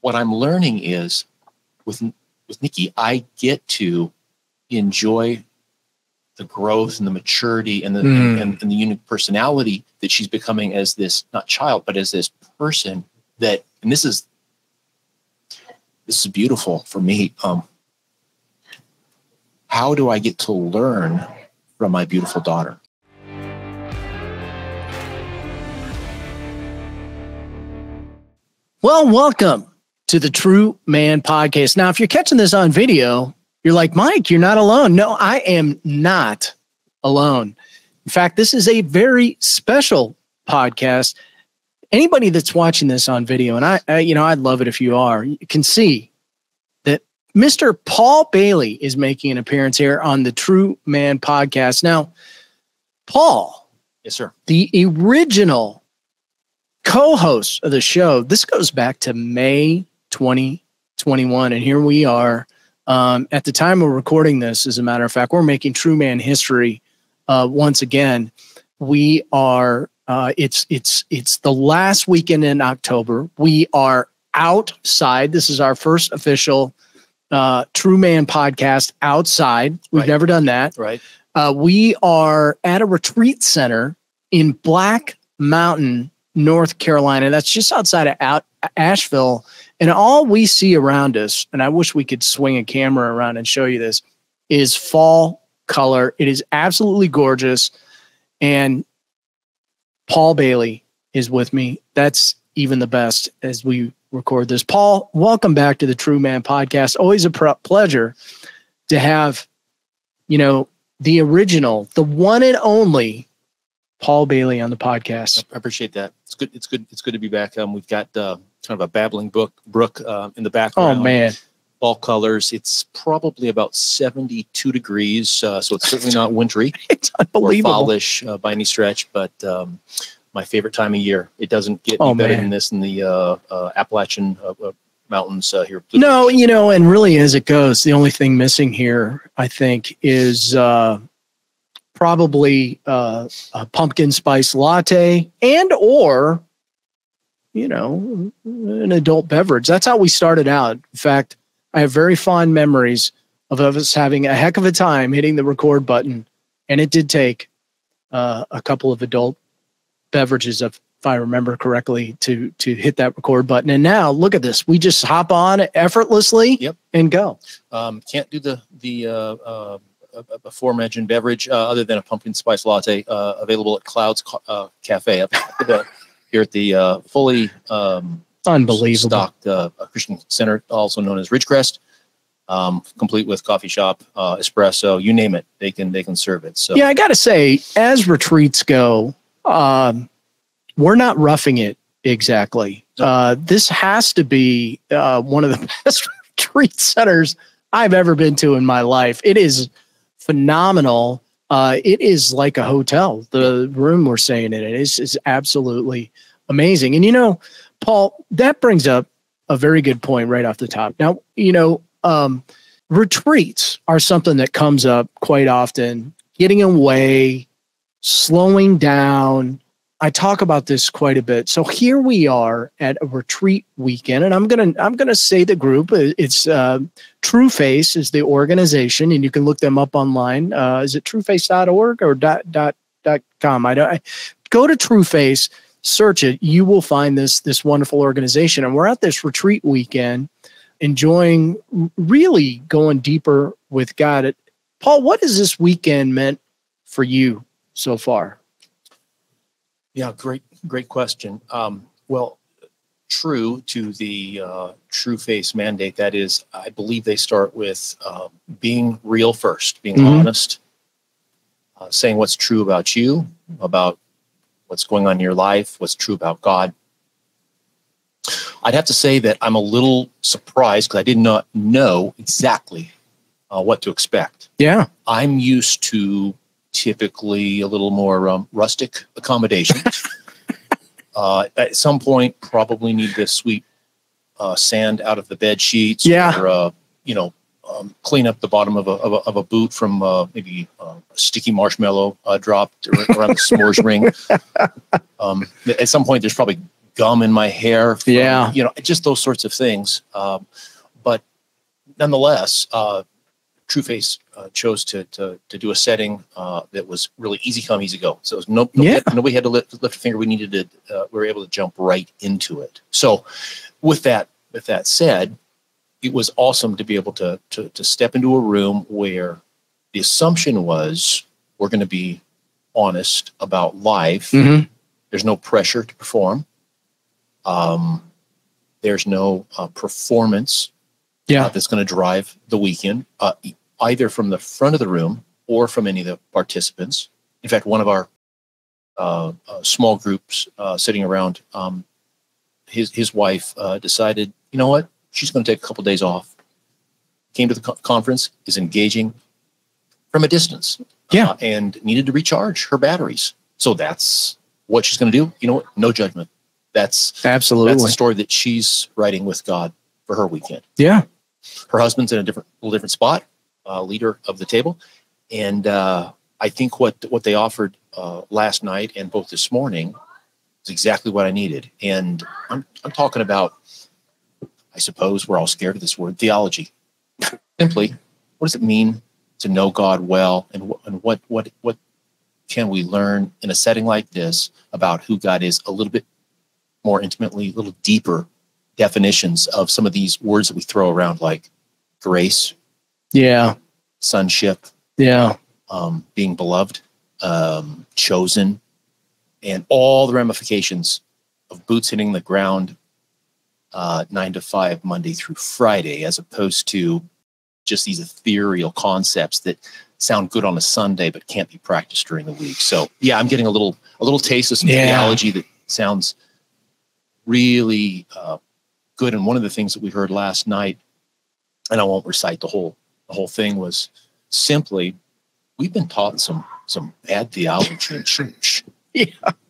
what I'm learning is with with Nikki, I get to enjoy the growth and the maturity and the Mm. and, and the unique personality that she's becoming as this not child but as this person that and this is this is beautiful for me um how do i get to learn from my beautiful daughter Well, welcome to the True Man Podcast. Now, if you're catching this on video, you're like, Mike, you're not alone. No, I am not alone. In fact, this is a very special podcast. Anybody that's watching this on video, and I, I you know, I'd love it if you are, you can see that Mr. Paul Baily is making an appearance here on the True Man Podcast. Now, Paul, yes sir the original co-host of the show. This goes back to May 2021, and here we are. Um, at the time we're recording this, as a matter of fact, we're making True Man history uh, once again. We are. Uh, it's it's it's the last weekend in October. We are outside. This is our first official uh, True Man podcast outside. We've Right. never done that. right Uh, we are at a retreat center in Black Mountain, North Carolina. That's just outside of out, Asheville. And all we see around us, and I wish we could swing a camera around and show you this, is fall color. It is absolutely gorgeous. And Paul Baily is with me. That's even the best as we record this. Paul, welcome back to the True Man podcast. Always a pleasure to have, you know, the original, the one and only Paul Baily on the podcast. I appreciate that. It's good. It's good. It's good to be back. Um, we've got uh, kind of a babbling brook, brook uh, in the background. Oh man, Fall colors. It's probably about seventy-two degrees, uh, so it's certainly not wintry it's or unbelievable. fallish uh, by any stretch. But um, my favorite time of year. It doesn't get Oh, any better man. than this in the uh, uh, Appalachian uh, uh, mountains uh, here. No, you know, and really as it goes, the only thing missing here, I think, is uh, probably uh, a pumpkin spice latte and or, you know, an adult beverage. That's how we started out. In fact, I have very fond memories of us having a heck of a time hitting the record button, and it did take uh, a couple of adult beverages if I remember correctly, to to hit that record button. And now look at this. We just hop on effortlessly Yep. and go. Um, can't do the the uh, uh, aforementioned beverage uh, other than a pumpkin spice latte uh, available at Clouds uh, Cafe up at the, here at the uh, fully um, Unbelievable. stocked uh, Christian Center, also known as Ridgecrest, um, complete with coffee shop, uh, espresso, you name it, they can they can serve it. So Yeah, I got to say, as retreats go, um, we're not roughing it exactly. Uh, this has to be uh, one of the best retreat centers I've ever been to in my life. It is phenomenal. Uh, it is like a hotel. The room we're staying in it is is absolutely amazing. And you know, Paul, that brings up a very good point right off the top. Now, you know, um, retreats are something that comes up quite often. Getting away, slowing down. I talk about this quite a bit. So here we are at a retreat weekend, and I'm gonna I'm gonna say the group. Uh, It's uh, True Face is the organization, and you can look them up online. Uh, is it trueface.org or dot dot dot com? I don't. I, go to True Face, search it. You will find this this wonderful organization, and we're at this retreat weekend, enjoying really going deeper with God. It Paul, what has this weekend meant for you so far? Yeah, great, great question. Um, well, true to the uh, True Face mandate, that is, I believe they start with uh, being real first, being Mhm. honest, uh, saying what's true about you, about what's going on in your life, what's true about God. I'd have to say that I'm a little surprised because I did not know exactly uh, what to expect. Yeah. I'm used to typically a little more um, rustic accommodations. uh, at some point, probably need to sweep uh, sand out of the bed sheets. Yeah. Or, uh, you know, um, clean up the bottom of a, of a, of a boot from uh, maybe uh, a sticky marshmallow uh, dropped around the s'mores ring. Um, at some point, there's probably gum in my hair. from- Yeah. You know, just those sorts of things. Um, but nonetheless, uh, Trueface uh, chose to, to to do a setting uh, that was really easy come, easy go. So it was no, nobody, Yeah. had, nobody had to lift, lift a finger. We needed to. Uh, we were able to jump right into it. So, with that with that said, it was awesome to be able to to to step into a room where the assumption was we're going to be honest about life. Mhm. There's no pressure to perform. Um, there's no uh, performance Yeah. uh, that's going to drive the weekend, uh, either from the front of the room or from any of the participants. In fact, one of our uh, uh, small groups uh, sitting around, um, his his wife uh, decided, you know what, she's going to take a couple days off. Came to the co- conference, is engaging from a distance, Yeah. uh, and needed to recharge her batteries. So that's what she's going to do. You know what? No judgment. That's absolutely that's the story that she's writing with God for her weekend yeah. her husband's in a different little different spot uh, leader of the table. And uh, i think what what they offered uh, last night and both this morning is exactly what i needed. And i'm, I'm talking about i suppose we're all scared of this word theology. Simply what does it mean to know god well? And, wh- and what what what can we learn in a setting like this about who god is? A little bit more intimately a little deeper definitions of some of these words that we throw around like grace, Yeah. sonship, Yeah. um, being beloved, um, chosen, and all the ramifications of boots hitting the ground uh, nine to five, Monday through Friday, as opposed to just these ethereal concepts that sound good on a Sunday but can't be practiced during the week. So yeah, I'm getting a little a little taste of some Yeah. theology that sounds really uh, good. And one of the things that we heard last night, and I won't recite the whole the whole thing, was simply we've been taught some some bad theology in church. Yeah.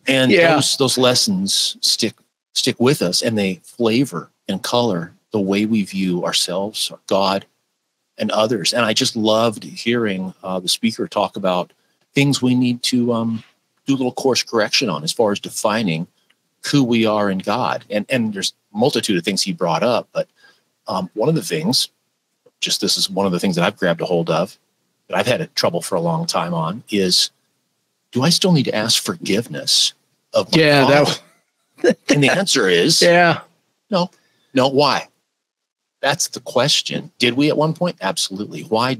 And Yeah. those those lessons stick stick with us and they flavor and color the way we view ourselves, God, and others. And I just loved hearing uh, the speaker talk about things we need to um, do a little course correction on as far as defining who we are in God. And and there's a multitude of things he brought up, but um, one of the things, just this is one of the things that I've grabbed a hold of that I've had trouble for a long time on is, do I still need to ask forgiveness of my Yeah. father? That. and the answer is Yeah. no. No, why? That's the question. Did we at one point? Absolutely. Why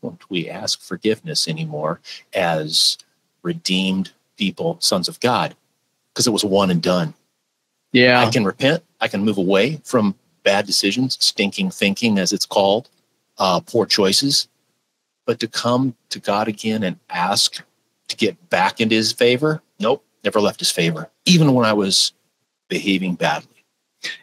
don't we ask forgiveness anymore as redeemed people, sons of God? Because it was one and done. Yeah. I can repent. I can move away from bad decisions, stinking thinking, as it's called, uh, poor choices. But to come to God again and ask to get back into his favor, nope, never left his favor, even when I was behaving badly.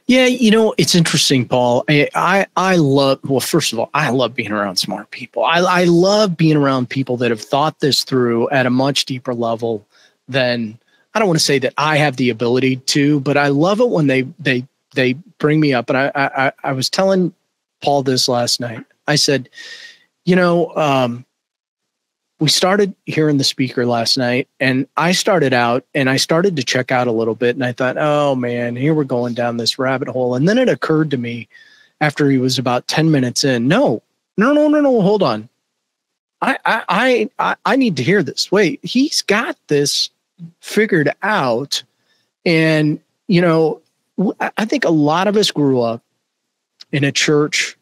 Yeah, you know, it's interesting, Paul. I, I I love well, first of all, I love being around smart people. I I love being around people that have thought this through at a much deeper level than I don't want to say that I have the ability to, but I love it when they they they bring me up. And I I I was telling Paul this last night. I said, you know, um, we started hearing the speaker last night and I started out and I started to check out a little bit and I thought, oh man, here we're going down this rabbit hole. And then it occurred to me after he was about 10 minutes in, no, no, no, no, no, hold on. I I I I need to hear this. Wait, he's got this figured out. And you know, I I think a lot of us grew up in a church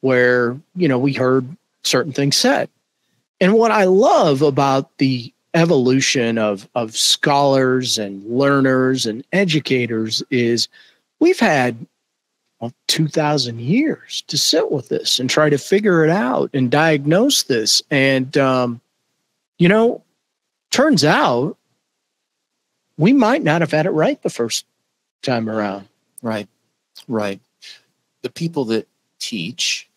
where, you know, we heard certain things said. And what I love about the evolution of of scholars and learners and educators is we've had well, 2000 years to sit with this and try to figure it out and diagnose this and um, you know turns out we might not have had it right the first time around Right, right. The people that teach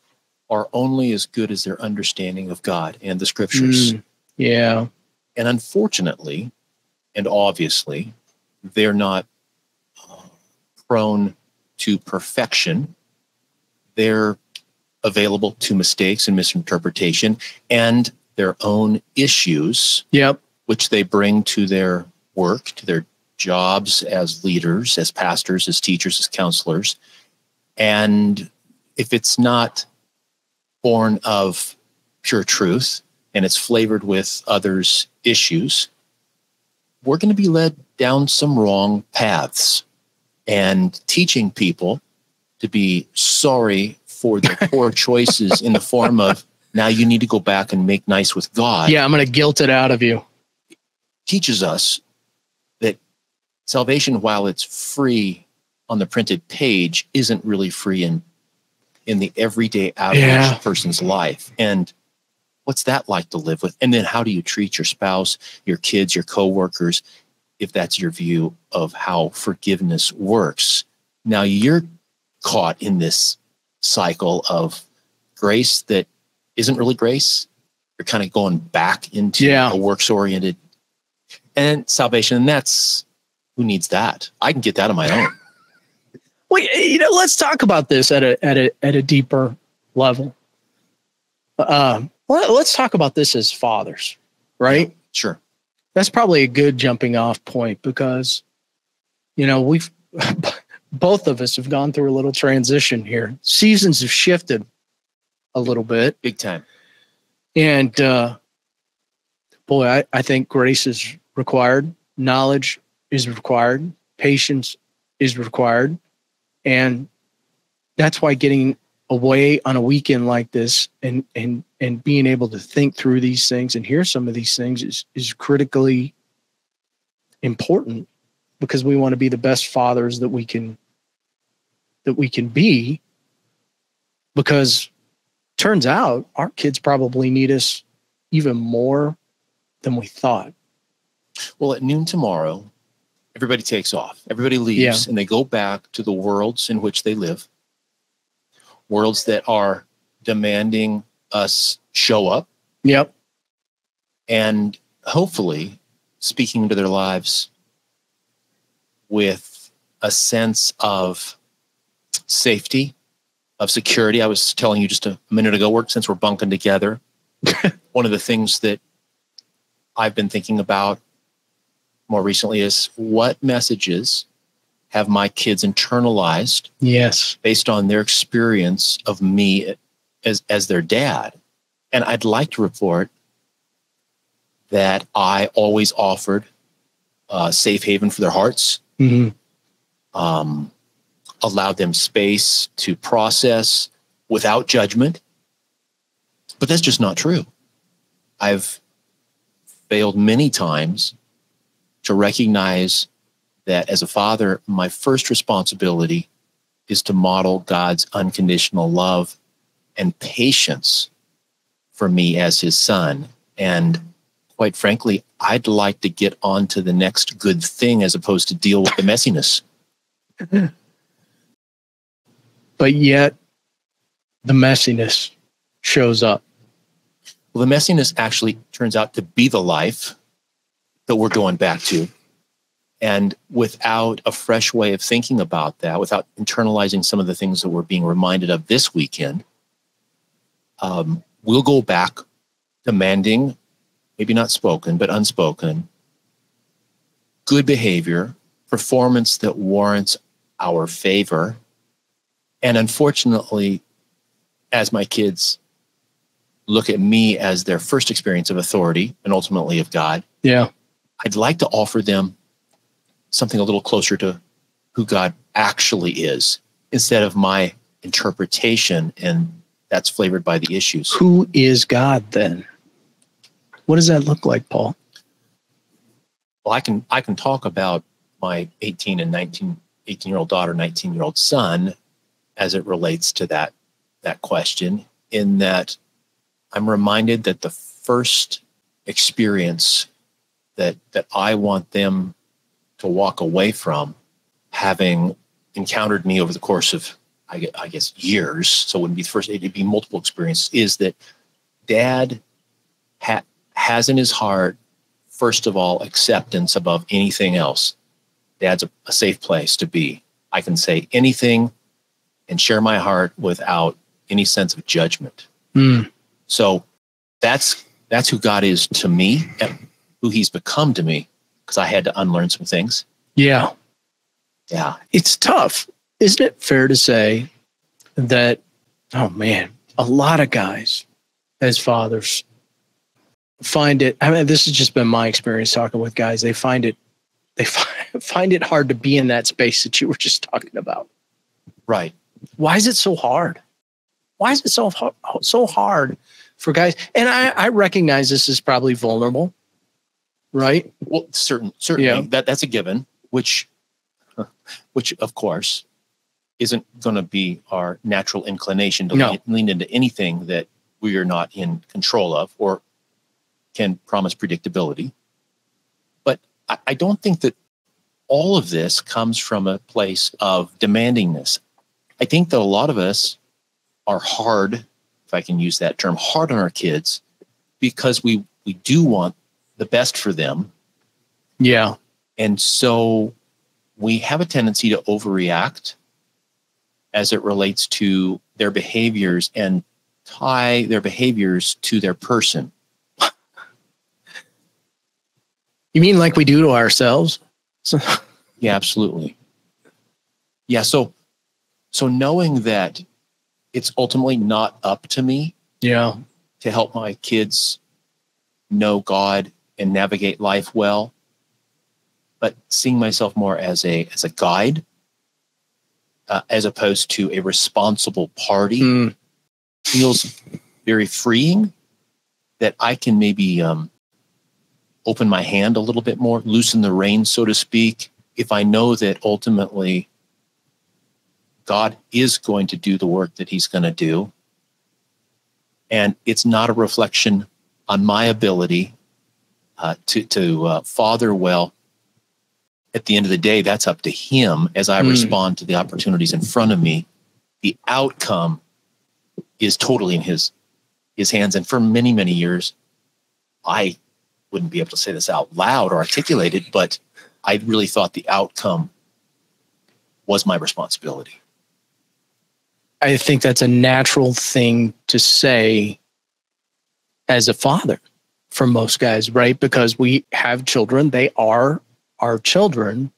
are only as good as their understanding of God and the scriptures. Mm, yeah And unfortunately, and obviously, they're not uh, prone to perfection. They're available to mistakes and misinterpretation and their own issues, yep which they bring to their work, to their jobs as leaders, as pastors, as teachers, as counselors. And if it's not born of pure truth and it's flavored with others' issues, we're going to be led down some wrong paths. And teaching people to be sorry for their poor choices in the form of now you need to go back and make nice with God. Yeah, I'm going to guilt it out of you. Teaches us that salvation, while it's free on the printed page, isn't really free in in the everyday average Yeah. person's life. And what's that like to live with? And then how do you treat your spouse, your kids, your coworkers, if that's your view of how forgiveness works? Now you're caught in this cycle of grace that isn't really grace. You're kind of going back into Yeah. a works oriented and salvation. And that's who needs that? I can get that on my own. Well, you know, let's talk about this at a at a at a deeper level. Um, let, let's talk about this as fathers, right? Sure. That's probably a good jumping off point because, you know, we've both of us have gone through a little transition here. Seasons have shifted a little bit, Big time. and uh, boy, I, I think grace is required, knowledge is required, patience is required, and that's why getting away on a weekend like this and and and being able to think through these things and hear some of these things is is critically important because we want to be the best fathers that we can that we can be because turns out our kids probably need us even more than we thought. Well, at noon tomorrow, everybody takes off. Everybody leaves and they go back to the worlds in which they live, worlds that are demanding us show up yep and hopefully speaking into their lives with a sense of safety, of security. I was telling you just a minute ago, work since we're bunking together. One of the things that I've been thinking about more recently is what messages have my kids internalized yes based on their experience of me as as their dad. And I'd like to report that I always offered a safe haven for their hearts, hmm um, allowed them space to process without judgment. But that's just not true. I've failed many times to recognize that as a father, my first responsibility is to model God's unconditional love and patience for me as his son. And quite frankly, I'd like to get on to the next good thing as opposed to deal with the messiness. but yet the messiness shows up Well, the messiness actually turns out to be the life that we're going back to. And without a fresh way of thinking about that, without internalizing some of the things that we're being reminded of this weekend, um, we'll go back demanding, maybe not spoken, but unspoken, good behavior, performance that warrants our favor. And unfortunately, as my kids look at me as their first experience of authority and ultimately of God, yeah I'd like to offer them something a little closer to who God actually is instead of my interpretation. And that's flavored by the issues. who is god then what does that look like paul Well, I can I can talk about my 18 and 19, 18 year old daughter, 19 year old son as it relates to that that question, in that I'm reminded that the first experience that that I want them to walk away from, having encountered me over the course of I gue- I guess years, so it wouldn't be the first, it'd be multiple experiences, is that dad ha- has in his heart first of all, acceptance above anything else. Dad's a, a safe place to be. I can say anything and share my heart without any sense of judgment. Hmm. So that's that's who God is to me and who he's become to me because I had to unlearn some things. Yeah. Yeah. It's tough. Isn't it fair to say that, oh man, a lot of guys as fathers find it, I mean, this has just been my experience talking with guys. They find it, they find it hard to be in that space that you were just talking about. Right. Why is it so hard? Why is it so so hard for guys? And I, I recognize this is probably vulnerable, right? Well, certain certainly yeah. that that's a given. Which, which of course, isn't going to be our natural inclination to no. lean, lean into anything that we are not in control of or can promise predictability. But I, I don't think that all of this comes from a place of demandingness. I think that a lot of us are hard, if I can use that term, hard on our kids because we we do want the best for them. Yeah. And so we have a tendency to overreact as it relates to their behaviors and tie their behaviors to their person. You mean like we do to ourselves? yeah, absolutely. Yeah, so so knowing that it's ultimately not up to me yeah to help my kids know god and navigate life well but seeing myself more as a as a guide uh, as opposed to a responsible party mm. feels very freeing that i can maybe um, open my hand a little bit more loosen the reins so to speak if i know that ultimately God is going to do the work that he's going to do. And it's not a reflection on my ability uh, to, to uh, father well. At the end of the day, that's up to him as I mm. respond to the opportunities in front of me. The outcome is totally in his his hands. And for many, many years, I wouldn't be able to say this out loud or articulate it, but I really thought the outcome was my responsibility. I think that's a natural thing to say as a father for most guys, right? Because we have children, they are our children.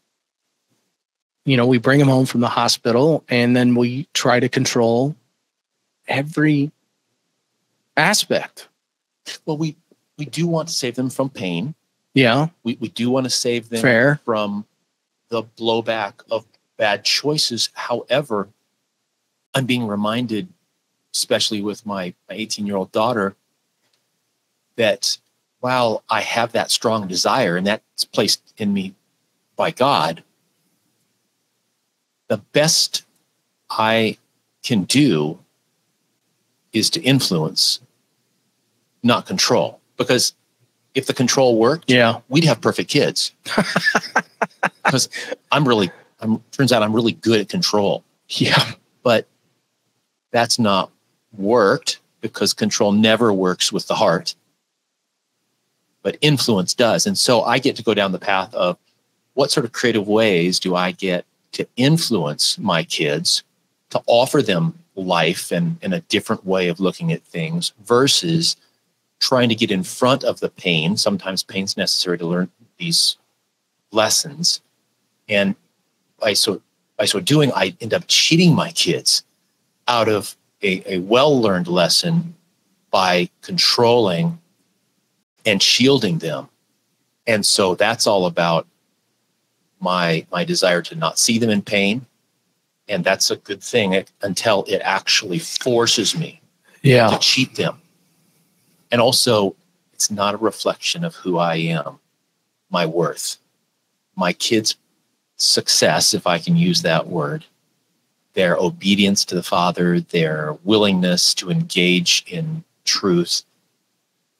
You know, we bring them home from the hospital and then we try to control every aspect. Well, we we do want to save them from pain. Yeah. We we do want to save them Fair. from the blowback of bad choices. However, I'm being reminded, especially with my 18 year old daughter, that while I have that strong desire and that's placed in me by God, the best I can do is to influence, not control. Because if the control worked, yeah, we'd have perfect kids. Because I'm really, I'm turns out I'm really good at control. Yeah. But that's not worked because control never works with the heart, but influence does. And so I get to go down the path of what sort of creative ways do I get to influence my kids to offer them life and, and a different way of looking at things versus trying to get in front of the pain. Sometimes pain's necessary to learn these lessons. And by so by so doing, I end up cheating my kids out of a, a well learned lesson by controlling and shielding them. And so that's all about my my desire to not see them in pain. And that's a good thing until it actually forces me yeah. to cheat them. And also, it's not a reflection of who I am, my worth, my kids' success, if I can use that word, their obedience to the Father, their willingness to engage in truth.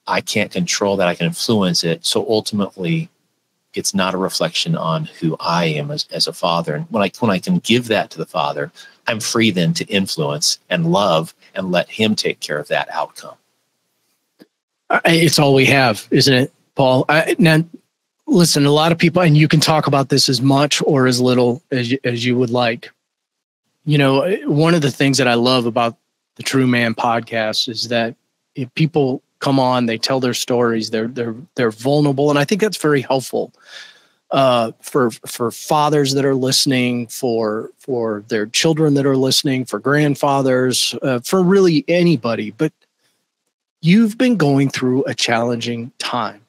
I can't control that. I can influence it. So ultimately, it's not a reflection on who I am as, as a father. And when I when I can give that to the Father, I'm free then to influence and love and let Him take care of that outcome. It's all we have, isn't it, Paul? I, now, listen, a lot of people, and you can talk about this as much or as little as you, as you would like you know, one of the things that I love about the True Man podcast is that if people come on, they tell their stories, they're they're they're vulnerable, and I think that's very helpful. uh, for for fathers that are listening, for for their children that are listening, for grandfathers, uh, for really anybody. But you've been going through a challenging time.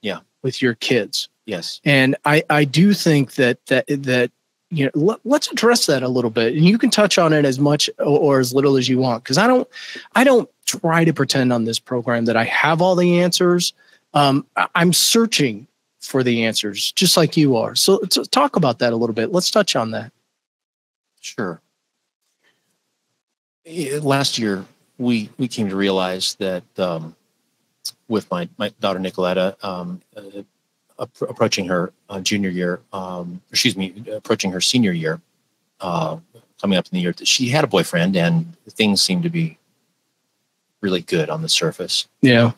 Yeah. With your kids. Yes. And I, I do think that that that you know let, us address that a little bit and you can touch on it as much or, or as little as you want because i don't i don't try to pretend on this program that i have all the answers. Um, i'm searching for the answers just like you are. So, so talk about that a little bit. Let's touch on that. Sure. Last year we we came to realize that um, with my my daughter nicoletta um, uh, approaching her uh, junior year, um, excuse me, approaching her senior year, uh, coming up in the year, she had a boyfriend and things seemed to be really good on the surface. Yeah.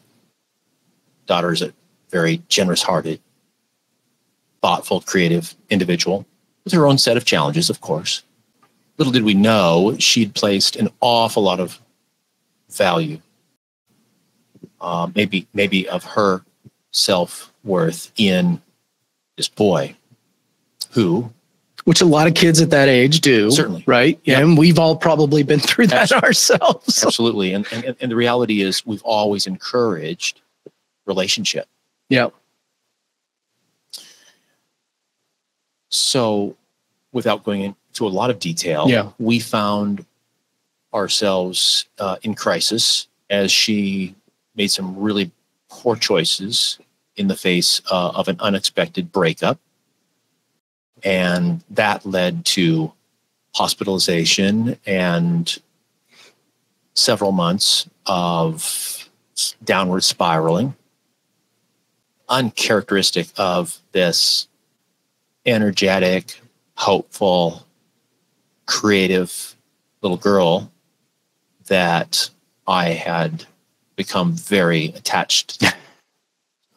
Daughter is a very generous hearted, thoughtful, creative individual with her own set of challenges, of course. Little did we know she'd placed an awful lot of value, uh, maybe maybe of her self worth in this boy who which a lot of kids at that age do certainly right yeah yep. and we've all probably been through that absolutely. ourselves absolutely and, and and the reality is we've always encouraged relationship yeah so without going into a lot of detail yeah. we found ourselves uh, in crisis as she made some really poor choices in the face uh, of an unexpected breakup. And that led to hospitalization and several months of downward spiraling, uncharacteristic of this energetic, hopeful, creative little girl that I had become very attached.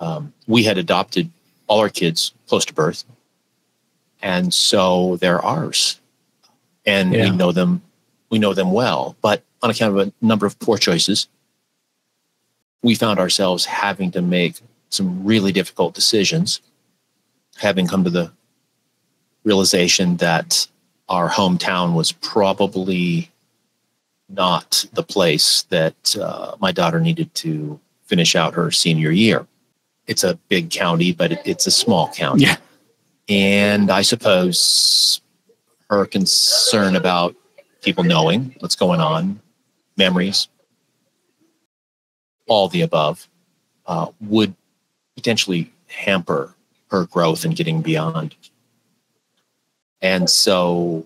um, we had adopted all our kids close to birth, and so they're ours, and yeah. we know them. We know them well, but on account of a number of poor choices, we found ourselves having to make some really difficult decisions, having come to the realization that our hometown was probably not the place that uh, my daughter needed to finish out her senior year. It's a big county, but it, it's a small county. Yeah. And I suppose her concern about people knowing what's going on, memories, all the above, uh, would potentially hamper her growth and getting beyond. And so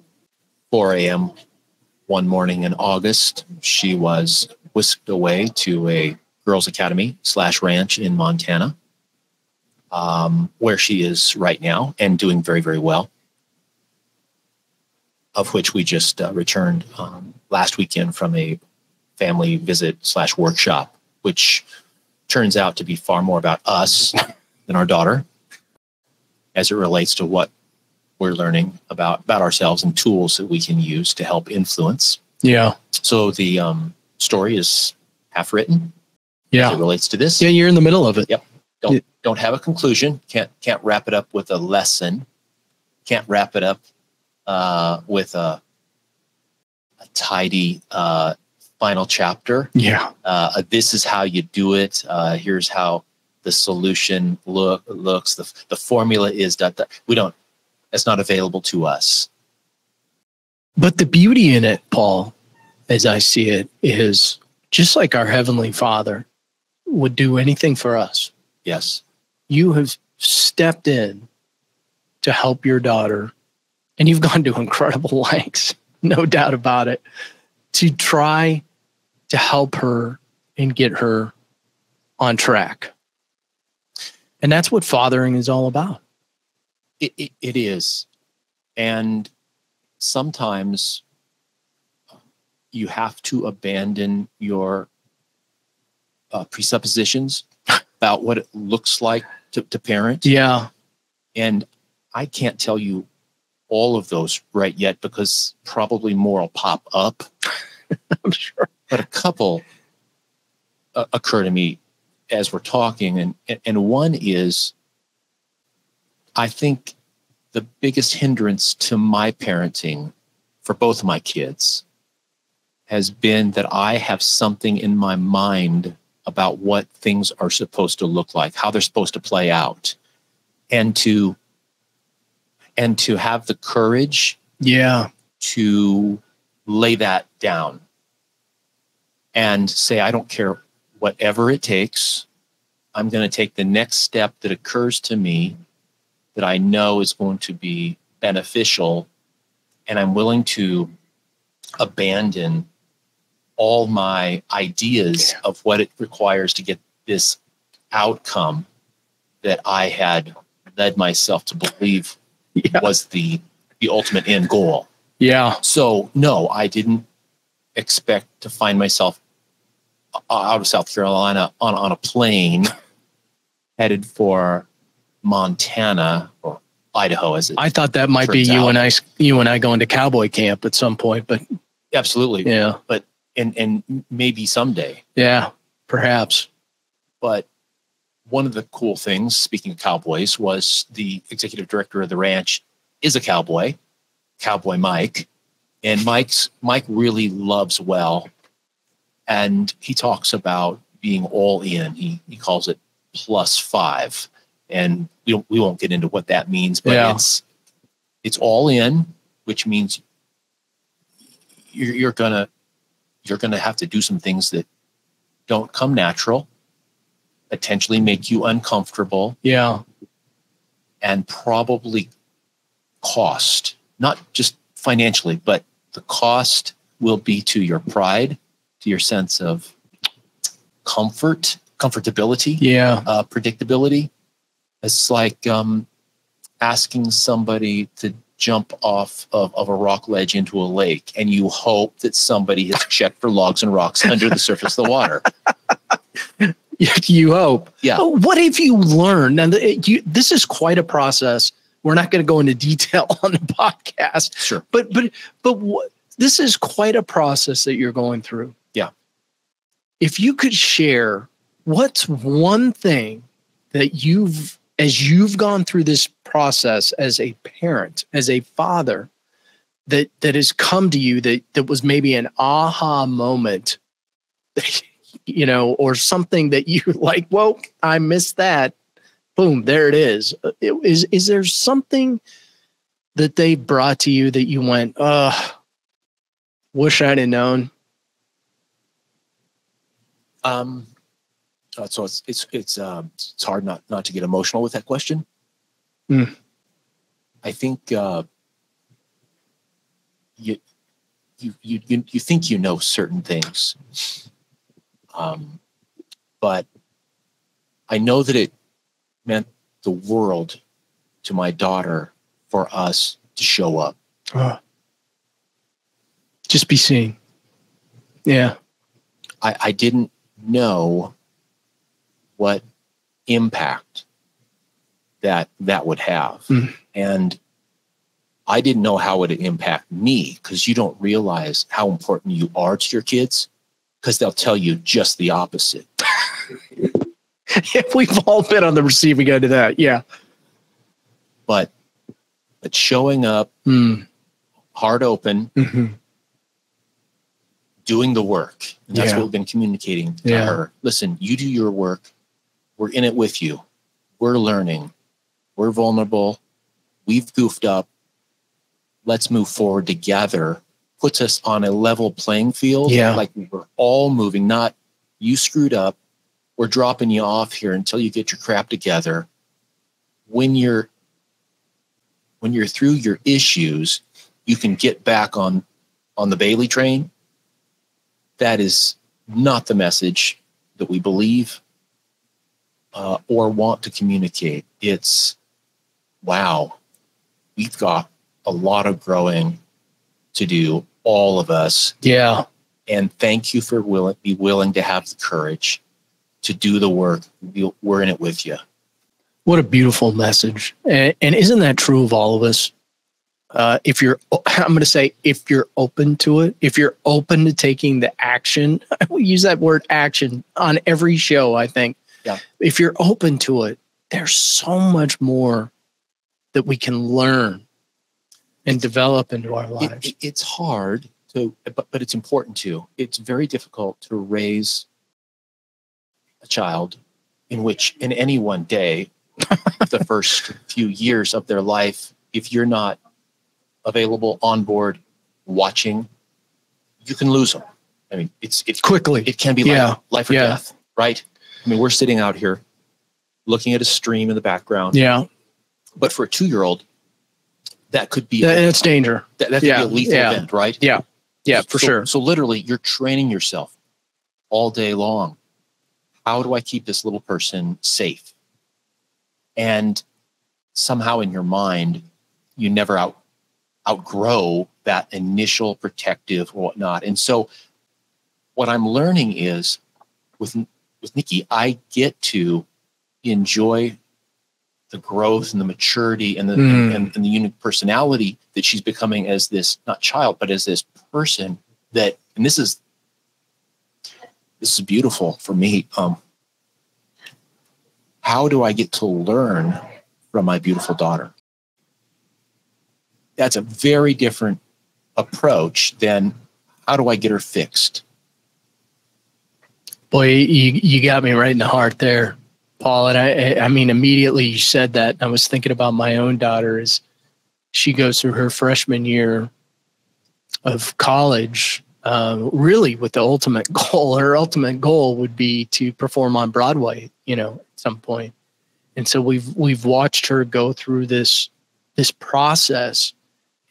4 a.m one morning in August, she was whisked away to a girls' academy slash ranch in Montana, um, where she is right now and doing very, very well. Of which we just uh, returned um, last weekend from a family visit slash workshop, which turns out to be far more about us than our daughter as it relates to what we're learning about about ourselves and tools that we can use to help influence. Yeah. So the um, story is half written. Yeah. it relates to this. Yeah, you're in the middle of it. Yep. Don't yeah. don't have a conclusion. Can't can't wrap it up with a lesson. Can't wrap it up uh, with a a tidy uh, final chapter. Yeah. Uh, this is how you do it. Uh, here's how the solution look looks. The the formula is that we don't that's not available to us. But the beauty in it, Paul, as I see it, is just like our Heavenly Father would do anything for us. Yes. You have stepped in to help your daughter, and you've gone to incredible lengths, no doubt about it, to try to help her and get her on track. And that's what fathering is all about. It, it, it is. And sometimes you have to abandon your uh, presuppositions about what it looks like to, to parent. Yeah. And I can't tell you all of those right yet because probably more will pop up. I'm sure. But a couple uh, occur to me as we're talking. And, and one is I think the biggest hindrance to my parenting for both of my kids has been that I have something in my mind about what things are supposed to look like, how they're supposed to play out. And to and to have the courage Yeah. to lay that down and say, I don't care whatever it takes. I'm going to take the next step that occurs to me that I know is going to be beneficial. And I'm willing to abandon all my ideas of what it requires to get this outcome that I had led myself to believe Yeah. was the the ultimate end goal. Yeah. So no, I didn't expect to find myself out of South Carolina on, on a plane headed for Montana or Idaho as it I thought that might be you out. and I, you and I going to cowboy camp at some point, but absolutely yeah. But and and maybe someday. Yeah. Perhaps. But one of the cool things, speaking of cowboys, was the executive director of the ranch is a cowboy, Cowboy Mike. And Mike's Mike really loves well. And he talks about being all in. He he calls it plus five. And we don't, we won't get into what that means, but Yeah. it's it's all in, which means you're, you're gonna you're gonna have to do some things that don't come natural, potentially make you uncomfortable, Yeah. and probably cost, not just financially, but the cost will be to your pride, to your sense of comfort, comfortability, Yeah. uh, predictability. It's like um, asking somebody to jump off of, of a rock ledge into a lake, and you hope that somebody has checked for logs and rocks under the surface of the water. you hope. Yeah. But What have you learned? And you, this is quite a process. We're not going to go into detail on the podcast, Sure. but but but what, this is quite a process that you're going through. Yeah. If you could share, what's one thing that you've as you've gone through this process as a parent, as a father, that that has come to you that that was maybe an aha moment you know, or something that you like, well, I missed that. Boom, there it is. Uh, Is is there something that they brought to you that you went, uh, wish I'd have known? Um, uh, so it's it's it's um, it's hard not not to get emotional with that question. Hmm. I think uh, you, you you you you think you know certain things, um, but I know that it meant the world to my daughter for us to show up. Uh, just be seen. Yeah. I, I didn't know what impact that that would have. Mm. And I didn't know how it would impact me because you don't realize how important you are to your kids because they'll tell you just the opposite. If we've all been on the receiving end of that. Yeah. But but showing up Mm. heart open, hmm doing the work. And that's Yeah. what we've been communicating to Yeah. her. Listen, you do your work. We're in it with you. We're learning. We're vulnerable. We've goofed up. Let's move forward together. Puts us on a level playing field. Yeah. Like we're all moving, not you screwed up. We're dropping you off here until you get your crap together. When you're when you're through your issues, you can get back on on the Baily train that is not the message that we believe uh, or want to communicate. It's wow, we've got a lot of growing to do, all of us. Yeah. And thank you for willing be willing to have the courage to do the work. We- We're in it with you. What a beautiful message. And, and isn't that true of all of us? Uh, if you're, I'm going to say, if you're open to it, if you're open to taking the action, we use that word action on every show, I think. Yeah. If you're open to it, there's so much more that we can learn and develop into our lives. it- it's hard to, but, but it's important to. It's very difficult to raise a child in which, in any one day, the first few years of their life, if you're not available on board, watching, you can lose them. I mean, it's it's Quickly. it can be Yeah. life, life or Yeah. death, right? I mean, we're sitting out here looking at a stream in the background, yeah. but for a two-year-old, that could be That- That's danger. that, that could yeah, be a lethal yeah. event, right? Yeah. Yeah, for So- sure. So literally, you're training yourself all day long. How do I keep this little person safe? And somehow in your mind, you never out outgrow that initial protective or whatnot. And so, what I'm learning is with with Nikki, I get to enjoy the growth and the maturity and the Mm. and, and the unique personality that she's becoming as this not child but as this person that and this is this is beautiful for me um how do i get to learn from my beautiful daughter that's a very different approach than how do i get her fixed Boy, you you got me right in the heart there, Paul. And I I mean, immediately you said that. I was thinking about my own daughter as she goes through her freshman year of college. Uh, really, with the ultimate goal, her ultimate goal would be to perform on Broadway. You know, at some point. And so we've we've watched her go through this this process,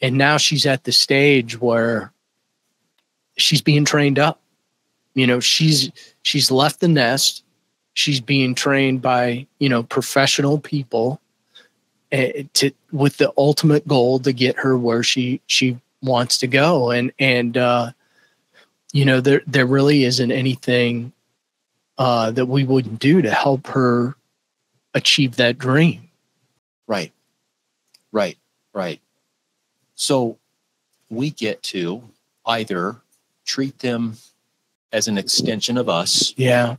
and now she's at the stage where she's being trained up. You know, she's she's left the nest she's being trained by you know professional people eh, to with the ultimate goal to get her where she she wants to go and and uh you know there there really isn't anything uh that we wouldn't do to help her achieve that dream Right. Right. Right. So we get to either treat them as an extension of us yeah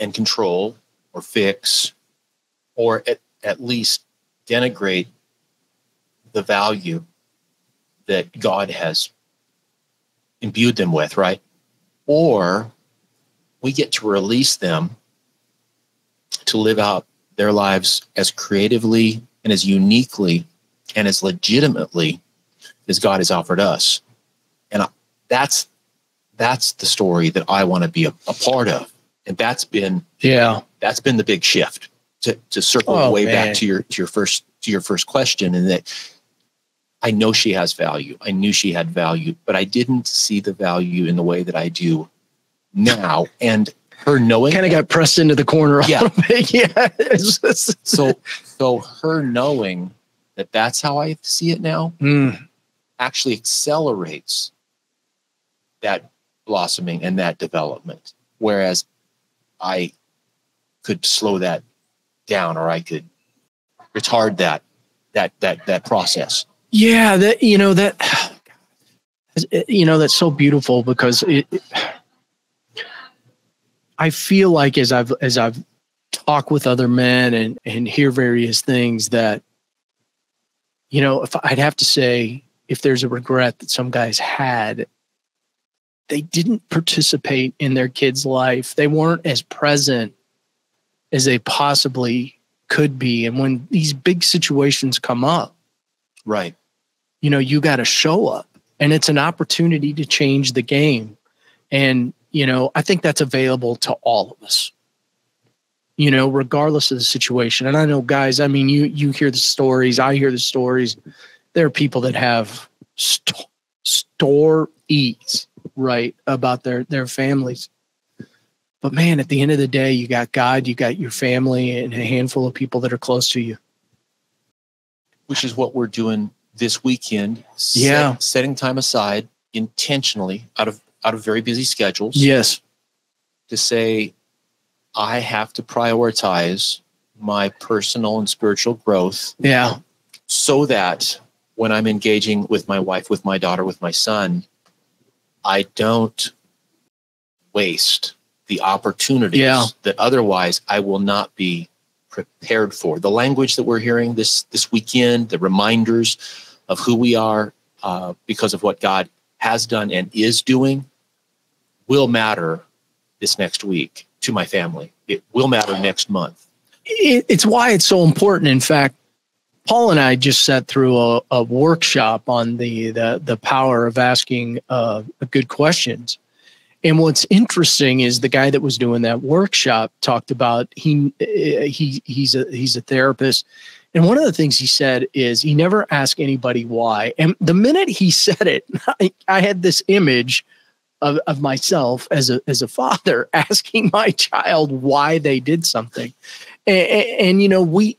and control or fix, or at, at least denigrate the value that God has imbued them with, right? Or we get to release them to live out their lives as creatively and as uniquely and as legitimately as God has offered us. And that's that's the story that I want to be a, a part of. And that's been yeah that's been the big shift to, to circle Oh, way man. back to your to your first to your first question and that I know she has value. I knew she had value, but I didn't see the value in the way that I do now. And her knowing kind of got pressed into the corner Yeah. yeah just- so so her knowing that that's how I see it now Mm, actually accelerates that blossoming and that development. Whereas I could slow that down or I could retard that that that that process. Yeah, that you know that you know that's so beautiful because it, it- I feel like as I've as I've talked with other men and and hear various things that you know if I'd have to say if there's a regret that some guys had they didn't participate in their kids life. They weren't as present as they possibly could be. And when these big situations come up Right. you know you got to show up. And it's an opportunity to change the game. And you know i think that's available to all of us you know regardless of the situation. And i know guys i mean you you hear the stories i hear the stories. There are people that have st- stories right about their their families but man at the end of the day you got god you got your family and a handful of people that are close to you Which is what we're doing this weekend. set- Yeah. setting time aside intentionally out of out of very busy schedules. yes to say I have to prioritize my personal and spiritual growth yeah so that when I'm engaging with my wife, with my daughter, with my son, I don't waste the opportunities Yeah. that otherwise I will not be prepared for. The language that we're hearing this this weekend, the reminders of who we are uh, because of what God has done and is doing, will matter this next week to my family. It will matter next month. It's why it's so important. In fact, Paul and I just sat through a, a workshop on the, the the power of asking uh, good questions. And what's interesting is the guy that was doing that workshop talked about he he he's a he's a therapist, and one of the things he said is he never asked anybody why. And the minute he said it, I, I had this image of, of myself as a as a father asking my child why they did something, and, and, and you know we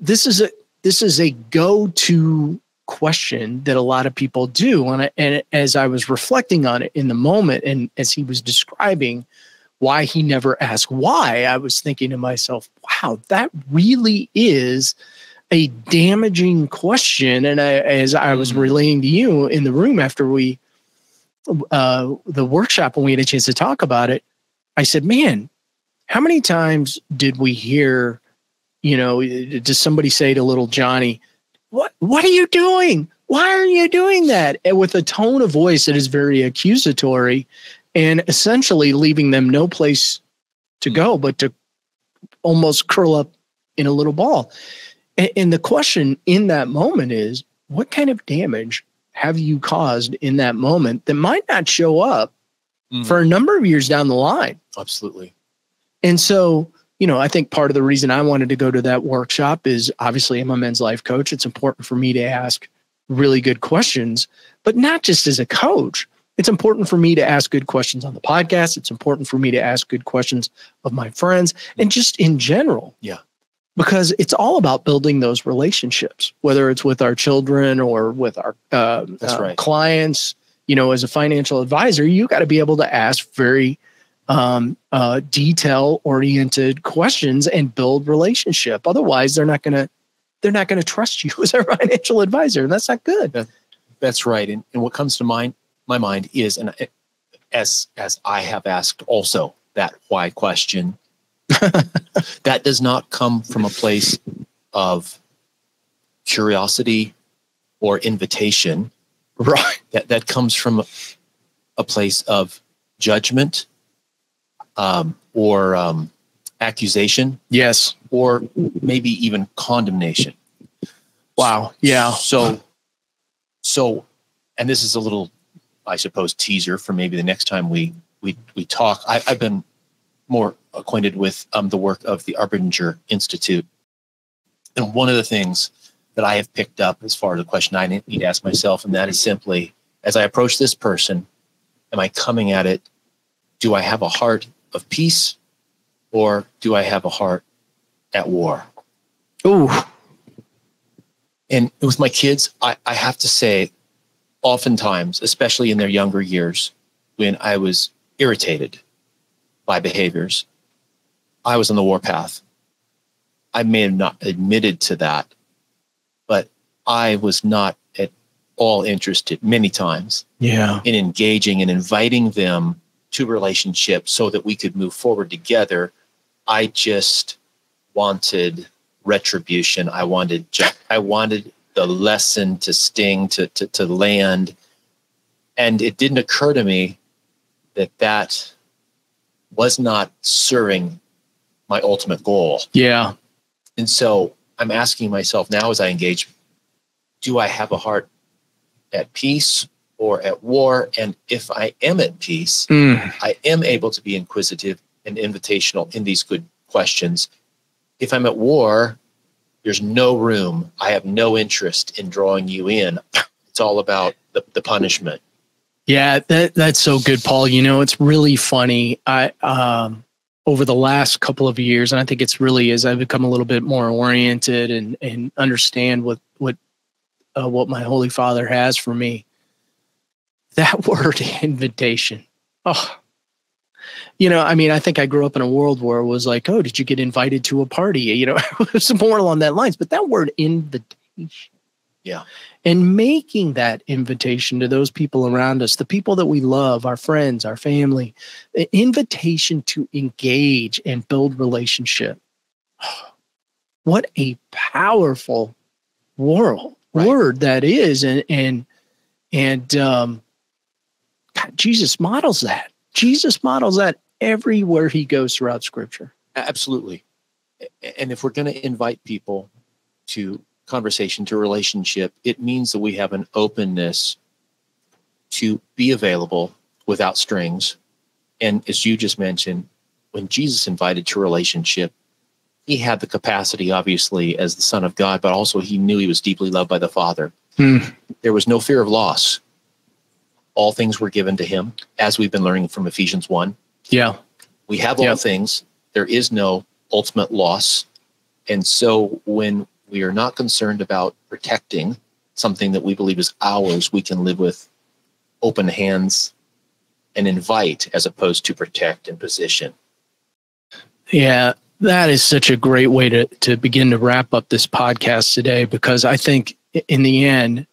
this is a this is a go to question that a lot of people do. And, I, and as I was reflecting on it in the moment, and as he was describing why he never asked why, I was thinking to myself, wow, that really is a damaging question. And I, as I was mm. relaying to you in the room after we, uh, the workshop, when we had a chance to talk about it, I said, man, how many times did we hear you know, does somebody say to little Johnny, "What what are you doing? Why are you doing that?" And with a tone of voice that is very accusatory, and essentially leaving them no place to go but to almost curl up in a little ball. And, and the question in that moment is, what kind of damage have you caused in that moment that might not show up mm. for a number of years down the line? Absolutely. And so you know, I think part of the reason I wanted to go to that workshop is obviously I'm a men's life coach. It's important for me to ask really good questions, but not just as a coach. It's important for me to ask good questions on the podcast. It's important for me to ask good questions of my friends and just in general. Yeah. Because it's all about building those relationships, whether it's with our children or with our uh, That's uh, right. clients. You know, as a financial advisor, you got to be able to ask very um, uh, detail oriented questions and build relationship. Otherwise, they're not going to they're not going to trust you as a financial advisor, and that's not good. that's right. And, and what comes to mind my mind is, and as as I have asked also that why question, that does not come from a place of curiosity or invitation. Right. That that comes from a, a place of judgment um, or um, accusation. Yes. Or maybe even condemnation. Wow. Yeah. So, so, and this is a little, I suppose, teaser for maybe the next time we we we talk. I, have been more acquainted with um, the work of the Arbinger Institute, and one of the things that I have picked up as far as the question I need to ask myself, and that is simply, as I approach this person, am I coming at it? Do I have a heart of peace or do I have a heart at war? Oh. And with my kids, I, I have to say, oftentimes, especially in their younger years, when I was irritated by behaviors, I was on the warpath. I may have not admitted to that, but I was not at all interested many times yeah. in engaging and inviting them to relationship so that we could move forward together. I just wanted retribution. I wanted I wanted the lesson to sting to, to to land, and it didn't occur to me that that was not serving my ultimate goal. Yeah, and so I'm asking myself now as I engage: Do I have a heart at peace or at war. And if I am at peace, mm. I am able to be inquisitive and invitational in these good questions. If I'm at war, there's no room. I have no interest in drawing you in. It's all about the, the punishment. Yeah, that that's so good, Paul. You know, it's really funny. I um over the last couple of years, and I think it's really as I've become a little bit more oriented and and understand what what uh, what my Holy Father has for me that word invitation. Oh, you know, I mean, I think I grew up in a world where it was like, oh, did you get invited to a party? You know, it was more along that lines. But that word invitation. Yeah. And making that invitation to those people around us, the people that we love, our friends, our family, the invitation to engage and build relationship. what a powerful world Right. word that is and and and um God, jesus models that jesus models that everywhere he goes throughout scripture Absolutely. And if we're going to invite people to conversation, to relationship, it means that we have an openness to be available without strings. And as you just mentioned, when Jesus invited to relationship, he had the capacity, obviously, as the Son of God, but also he knew he was deeply loved by the Father. Hmm. There was no fear of loss. All things were given to him, as we've been learning from Ephesians 1 yeah. We have all Yep. things. There is no ultimate loss. And so when we are not concerned about protecting something that we believe is ours we can live with open hands and invite as opposed to protect and position. Yeah, that is such a great way to to begin to wrap up this podcast today because I think in the end,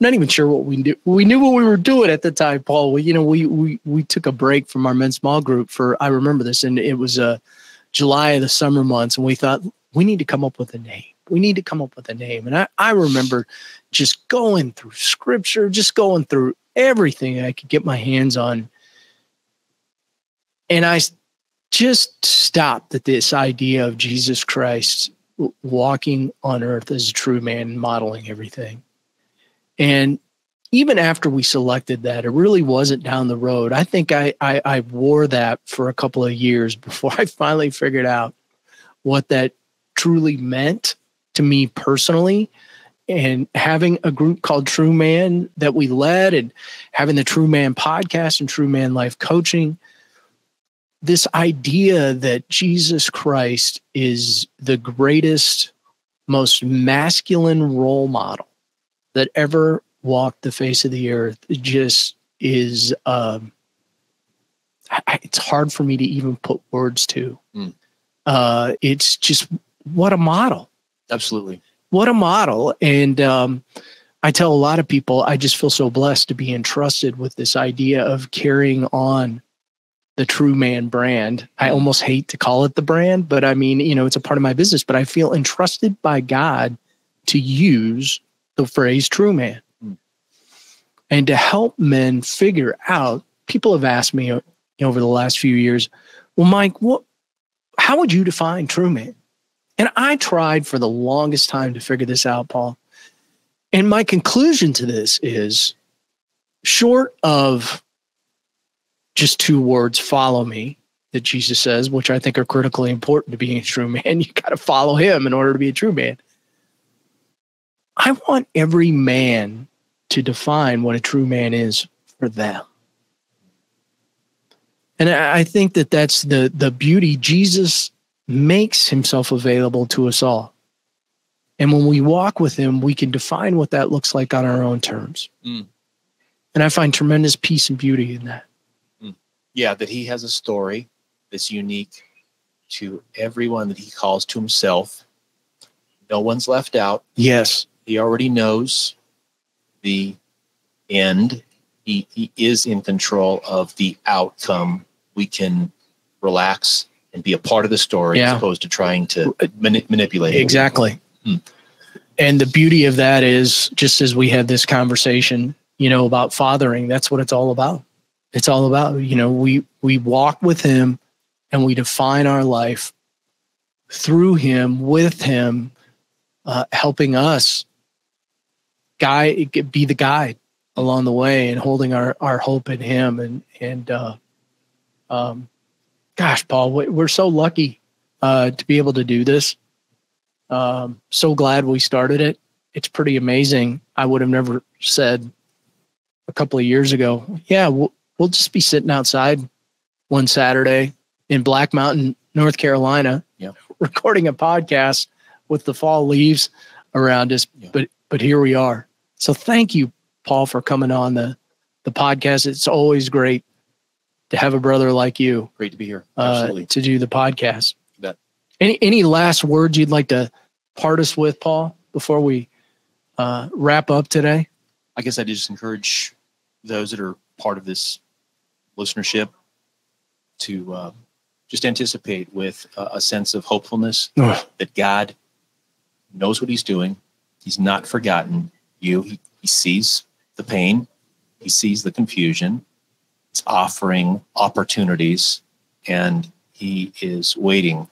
not even sure what we knew. We knew what we were doing at the time, Paul. We, you know, we we we took a break from our men's small group for I remember this, and it was uh, July of the summer months, and we thought we need to come up with a name. We need to come up with a name, and I I remember just going through scripture, just going through everything I could get my hands on, and I just stopped at this idea of Jesus Christ walking on earth as a true man, modeling everything. And even after we selected that, it really wasn't down the road. I think I, I, I wore that for a couple of years before I finally figured out what that truly meant to me personally. And having a group called True Man that we led, and having the True Man podcast and True Man Life Coaching, this idea that Jesus Christ is the greatest, most masculine role model that ever walked the face of the earth just is um I- it's hard for me to even put words to. Mm. uh it's just what a model. Absolutely. What a model. And um i tell a lot of people i just feel so blessed to be entrusted with this idea of carrying on the true man brand. I almost hate to call it the brand but i mean you know it's a part of my business but i feel entrusted by god to use the phrase true man Mm. and to help men figure out people have asked me over the last few years well mike what how would you define true man and I tried for the longest time to figure this out, Paul. And my conclusion to this is short of just two words, follow me, that Jesus says, which I think are critically important to being a true man. You got to follow him in order to be a true man. I want every man to define what a true man is for them. And I think that that's the the beauty. Jesus makes himself available to us all. And when we walk with him, we can define what that looks like on our own terms. Mm. And I find tremendous peace and beauty in that. yeah that he has a story that's unique to everyone that he calls to himself no one's left out Yes. He already knows the end he, he is in control of the outcome we can relax and be a part of the story Yeah. as opposed to trying to mani- manipulate it. Exactly. Hmm. And the beauty of that is just as we had this conversation, you know, about fathering, that's what it's all about. It's all about, you know, we we walk with him and we define our life through him, with him, uh, helping us guide be the guide along the way and holding our our hope in him. And and uh um gosh paul we- we're so lucky uh to be able to do this. Um so glad we started it. It's pretty amazing. I would have never said a couple of years ago yeah we'll, we'll just be sitting outside one saturday in black mountain north carolina Yeah. recording a podcast with the fall leaves around us. Yeah. but but here we are so thank you paul for coming on the the podcast it's always great to have a brother like you great to be here uh, absolutely to do the podcast. Any any last words you'd like to part us with, Paul, before we uh, wrap up today? i guess i just encourage those that are part of this listenership to uh, just anticipate with a, a sense of hopefulness that God knows what he's doing. He's not forgotten you. He, he sees the pain, he sees the confusion. He's offering opportunities, and he is waiting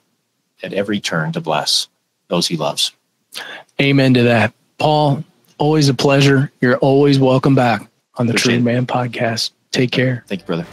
at every turn to bless those he loves. Amen to that. Paul, always a pleasure. You're always welcome back on the Appreciate True. Man podcast. Take care. Thank you, brother.